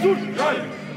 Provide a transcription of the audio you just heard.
Jesus!